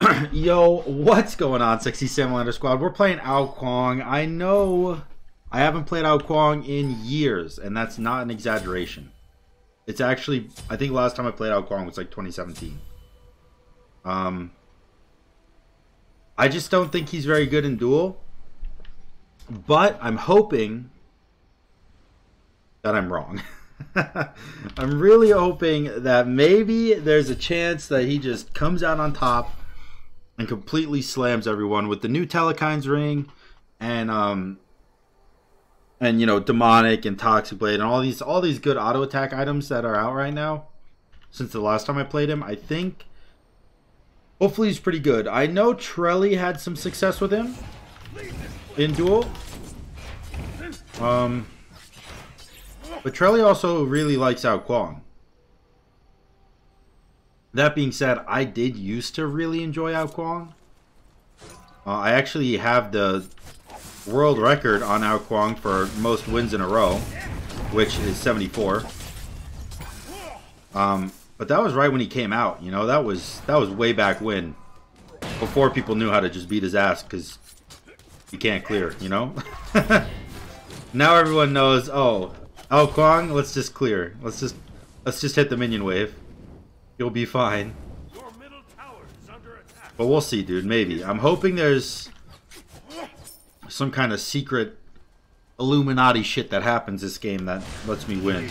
Yo, what's going on, Sexy Salamander Squad? We're playing Ao Kuang. I know I haven't played Ao Kuang in years, and that's not an exaggeration. It's actually, I think last time I played Ao Kuang was like 2017. Um, I just don't think he's very good in duel. But I'm hoping that I'm wrong. I'm really hoping that maybe there's a chance that he just comes out on top and completely slams everyone with the new Telekind's ring and um and you know demonic and toxic blade and all these all these good auto attack items that are out right now since the last time I played him. I think hopefully he's pretty good. I know Trelly had some success with him in duel. Um but Trelly also really likes Ao Kuang. That being said, I did used to really enjoy Ao Kuang. Uh, I actually have the world record on Ao Kuang for most wins in a row, which is 74. Um, but that was right when he came out. You know, that was that was way back when, before people knew how to just beat his ass because he can't clear. You know. now everyone knows. Oh, Ao Kuang, let's just clear. Let's just let's just hit the minion wave. You'll be fine. But we'll see, dude. Maybe. I'm hoping there's some kind of secret Illuminati shit that happens this game that lets me win.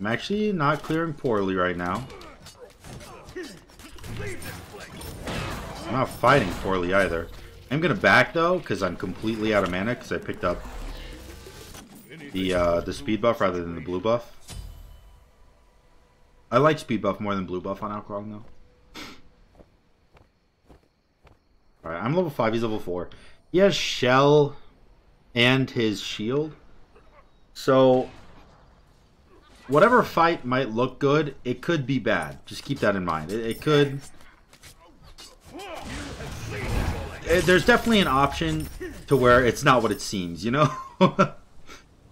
I'm actually not clearing poorly right now. I'm not fighting poorly either. I'm gonna back though, because I'm completely out of mana, because I picked up the uh, the speed buff rather than the blue buff. I like speed buff more than blue buff on Ao though. Alright, I'm level 5, he's level 4. He has shell and his shield. So whatever fight might look good, it could be bad. Just keep that in mind. It, it could it, there's definitely an option to where it's not what it seems, you know?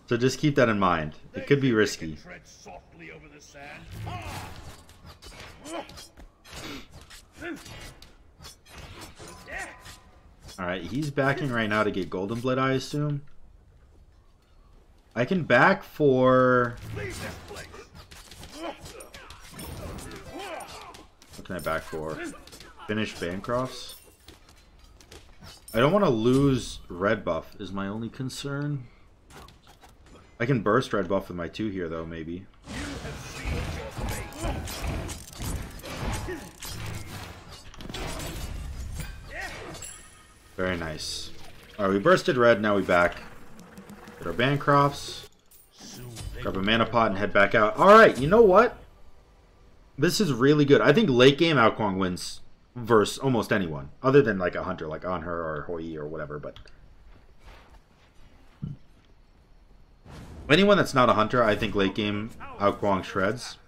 so just keep that in mind. It could be risky. Ah! Alright, he's backing right now to get Golden Blood, I assume. I can back for... What can I back for? Finish Bancrofts? I don't want to lose red buff is my only concern. I can burst red buff with my two here though, maybe. Very nice. Alright, we bursted red, now we back. Get our Bancrofts. Grab a mana pot and head back out. Alright, you know what? This is really good. I think late game Ao wins versus almost anyone other than like a hunter like Anhur or Hou Yi or whatever but anyone that's not a hunter I think late game Ao shreds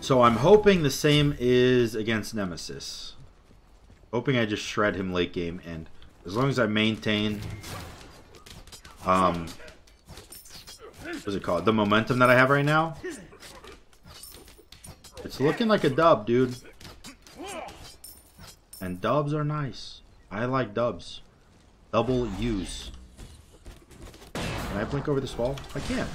so I'm hoping the same is against Nemesis hoping I just shred him late game and as long as I maintain um what's it called the momentum that I have right now it's looking like a dub, dude. And dubs are nice. I like dubs. Double use. Can I blink over this wall? I can.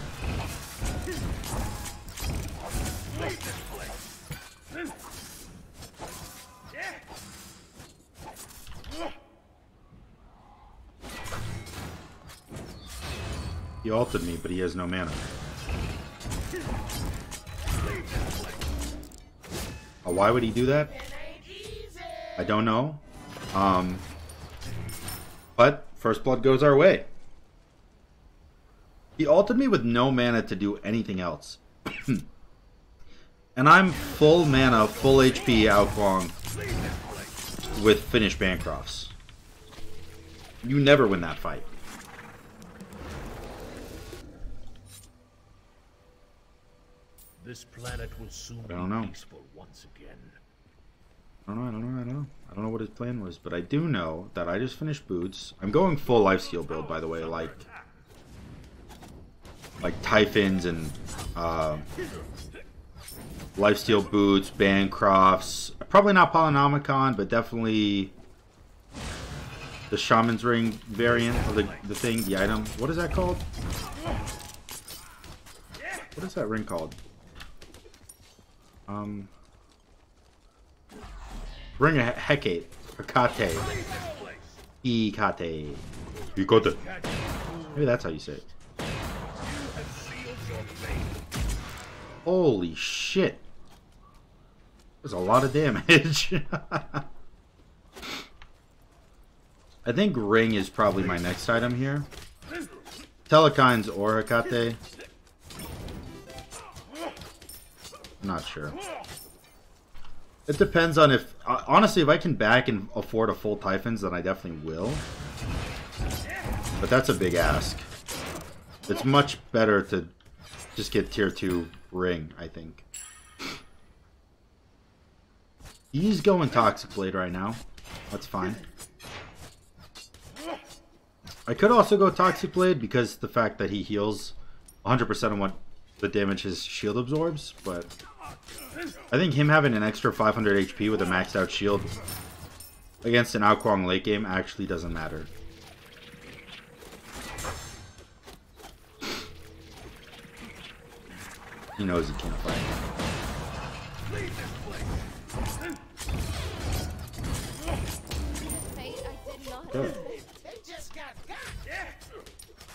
He altered me, but he has no mana. Uh, why would he do that? I don't know. Um, but First Blood goes our way. He altered me with no mana to do anything else. and I'm full mana, full HP Ao Kuang with finished Bancrofts. You never win that fight. This planet will soon I don't know. peaceful once again. I don't know, I don't know, I don't know. I don't know what his plan was, but I do know that I just finished boots. I'm going full life steal build, by the way, like like Typhons and Uh, Lifesteal boots, Bancrofts. Probably not Polynomicon, but definitely the Shaman's Ring variant of the, the thing, the item. What is that called? What is that ring called? Um, Ring of Hecate. Hecate. Hecate. Hecate. Maybe that's how you say it. Holy shit. There's a lot of damage. I think Ring is probably my next item here. Telekines or Hecate. Not sure. It depends on if... Honestly, if I can back and afford a full Typhons, then I definitely will. But that's a big ask. It's much better to just get tier 2 ring, I think. He's going Toxic Blade right now. That's fine. I could also go Toxic Blade because the fact that he heals 100% of what the damage his shield absorbs, but I think him having an extra 500 HP with a maxed out shield against an Ao Kuang late game actually doesn't matter. He knows he can't fight.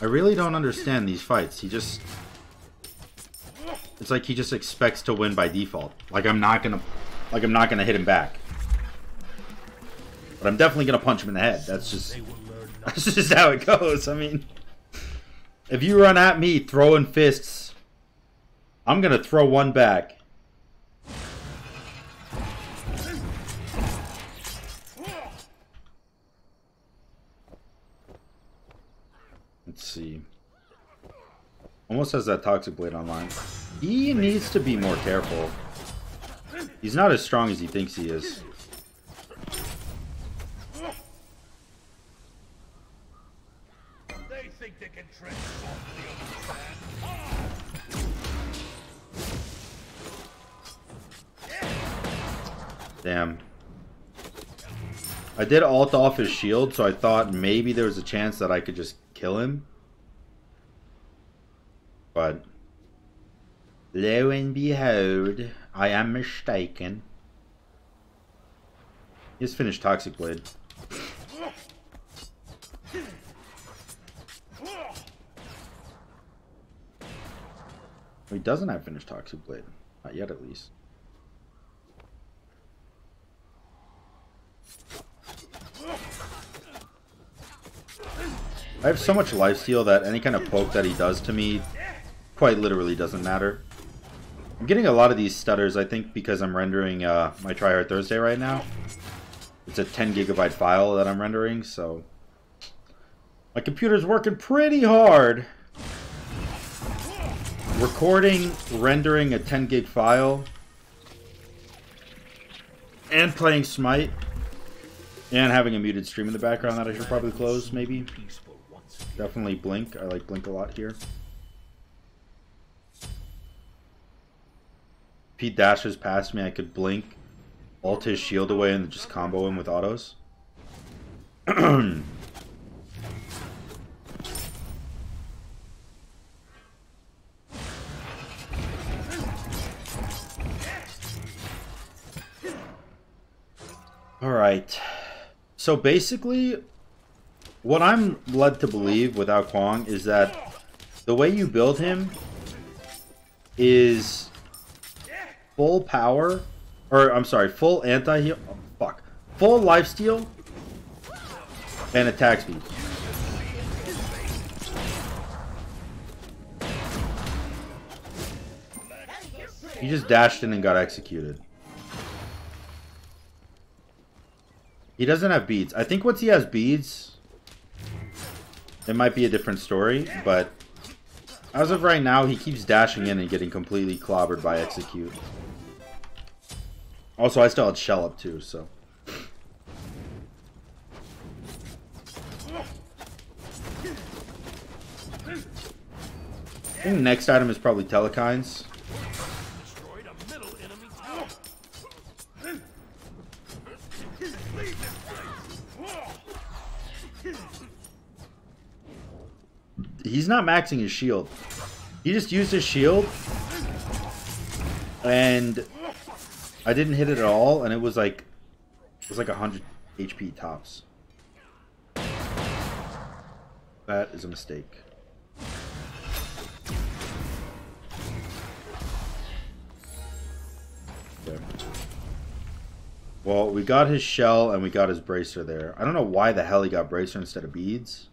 I really don't understand these fights. He just... It's like he just expects to win by default. Like I'm not gonna... Like I'm not gonna hit him back. But I'm definitely gonna punch him in the head. That's just... That's just how it goes. I mean... If you run at me throwing fists I'm going to throw one back. Let's see. Almost has that Toxic Blade online. He needs to be more careful. He's not as strong as he thinks he is. They think they can Damn. I did alt off his shield, so I thought maybe there was a chance that I could just kill him. But, lo and behold, I am mistaken. He's finished Toxic Blade. He doesn't have finished Toxic Blade. Not yet, at least. I have so much lifesteal that any kind of poke that he does to me quite literally doesn't matter. I'm getting a lot of these stutters, I think, because I'm rendering uh, my Tryhard Thursday right now. It's a 10 gigabyte file that I'm rendering, so... My computer's working pretty hard. Recording, rendering a 10 gig file, and playing Smite, and having a muted stream in the background that I should probably close, maybe. Definitely Blink. I like Blink a lot here. If he dashes past me, I could Blink, ult his shield away, and just combo him with autos. Alright. So basically, what I'm led to believe with Ao Kuang is that the way you build him is full power, or I'm sorry, full anti-heal, oh, fuck, full lifesteal and attack speed. He just dashed in and got executed. He doesn't have beads. I think once he has beads, it might be a different story, but as of right now, he keeps dashing in and getting completely clobbered by execute. Also, I still had shell up too, so. I think next item is probably Telekines. He's not maxing his shield. He just used his shield. And I didn't hit it at all, and it was like it was like 100 HP tops. That is a mistake. Okay. Well, we got his shell and we got his bracer there. I don't know why the hell he got bracer instead of beads.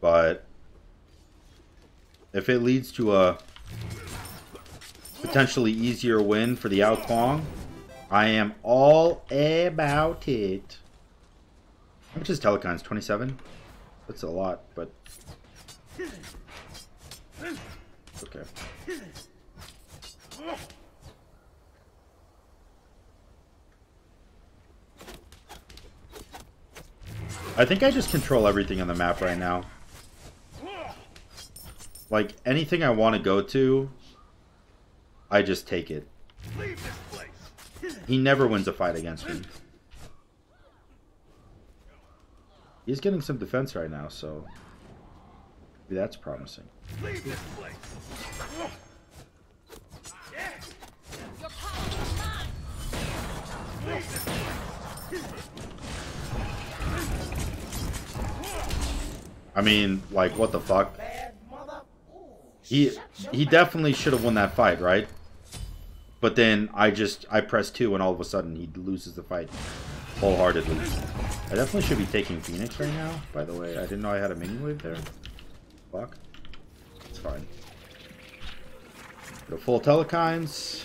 But if it leads to a potentially easier win for the Ao I am all about it. How much is Telekines? 27? That's a lot, but... Okay. I think I just control everything on the map right now. Like, anything I want to go to, I just take it. He never wins a fight against me. He's getting some defense right now, so maybe that's promising. I mean, like, what the fuck? He he definitely should have won that fight, right? But then I just I press two and all of a sudden he loses the fight wholeheartedly. I definitely should be taking Phoenix right now, by the way. I didn't know I had a mini wave there. Fuck. It's fine. The full telekines.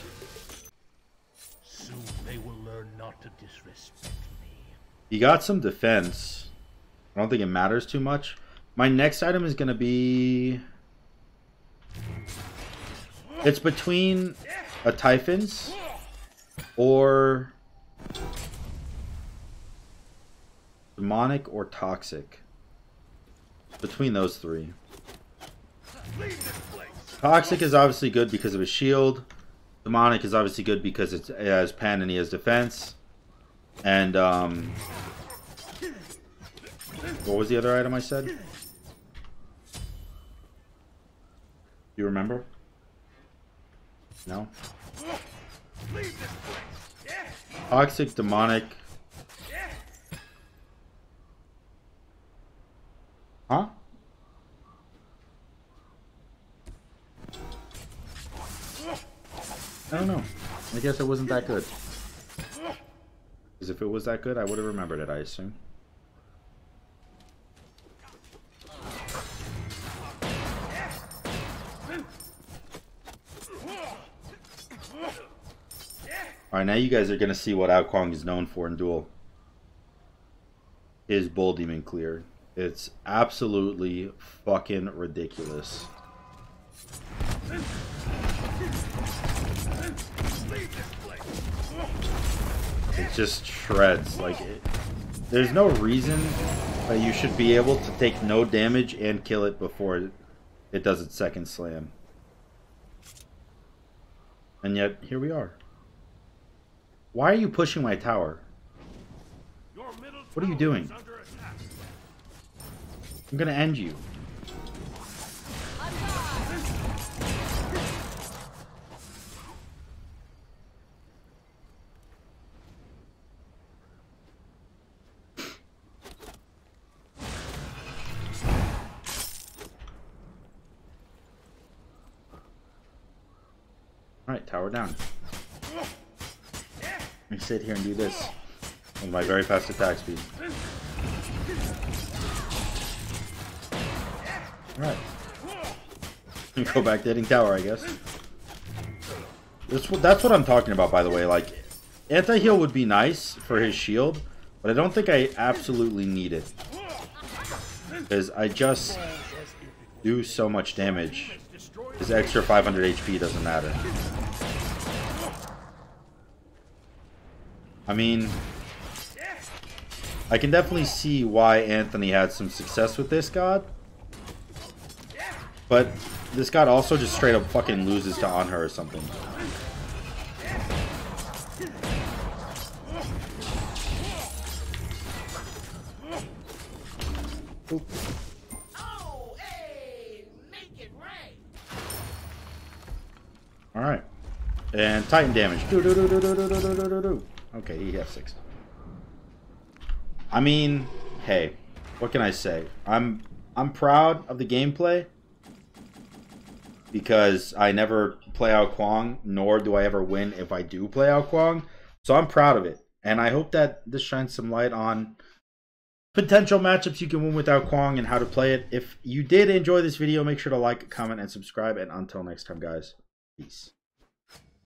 Soon they will learn not to disrespect me. He got some defense. I don't think it matters too much. My next item is gonna be it's between a Typhon's or demonic or toxic. Between those three. Toxic is obviously good because of his shield. Demonic is obviously good because it has pen and he has defense. And um what was the other item I said? You remember? No? Toxic, demonic. Huh? I don't know. I guess it wasn't that good. Because if it was that good, I would have remembered it, I assume. Alright, now you guys are going to see what Kuang is known for in Duel. His Bull Demon Clear. It's absolutely fucking ridiculous. It just shreds. Like, it, there's no reason that you should be able to take no damage and kill it before it does its second slam. And yet, here we are. Why are you pushing my tower? What are you doing? I'm gonna end you. Alright, tower down. Me sit here and do this with my very fast attack speed. Alright. Go back to hitting tower, I guess. That's what, that's what I'm talking about, by the way. Like, anti-heal would be nice for his shield, but I don't think I absolutely need it. Because I just do so much damage. His extra 500 HP doesn't matter. I mean, I can definitely see why Anthony had some success with this god. But this god also just straight up fucking loses to Anhur or something. Oop. Oh, hey, make. All right, and Titan damage. Do, do, do, do, do, do, do, do, do, do. Okay, he has six. I mean, hey, what can I say? I'm I'm proud of the gameplay because I never play Ao Kuang, nor do I ever win if I do play Ao Kuang. So I'm proud of it, and I hope that this shines some light on potential matchups you can win with Ao Kuang and how to play it. If you did enjoy this video, make sure to like, comment, and subscribe. And until next time, guys, peace.